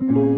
Mm-hmm.